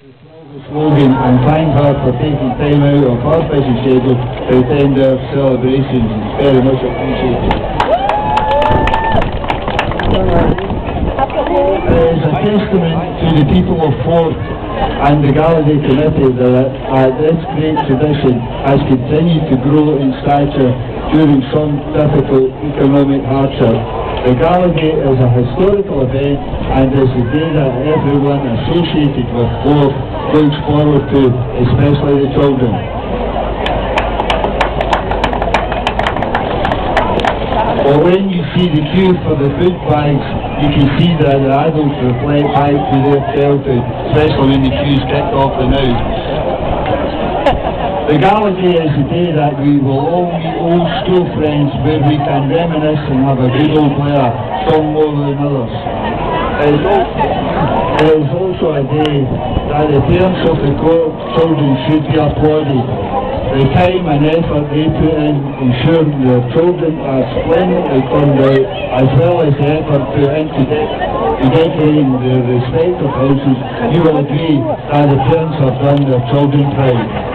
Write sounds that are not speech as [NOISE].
slogan and thank her for taking time out of her busy schedule to attend our celebrations. It's very much appreciated. It is a testament to the people of Forth and the Gala Day Committee that uh, this great tradition has continued to grow in stature during some difficult economic hardship. The Gala Day is a historical event and is a day that everyone associated with Forth looks forward to, especially the children. But when you see the queue for the food bags, you can see that the adults reflect back to their childhood, especially when the queues kicked off the now. [LAUGHS] The Gala Day is the day that we will all meet old school friends where we can reminisce and have a good old player, some more than others. It is al- it is also a day that the parents of the children should be applauded. The time and effort they put in ensuring their children are splendidly turned out, as well as the effort put into de- to decorating their respective houses, you will agree that the parents have done their children proud.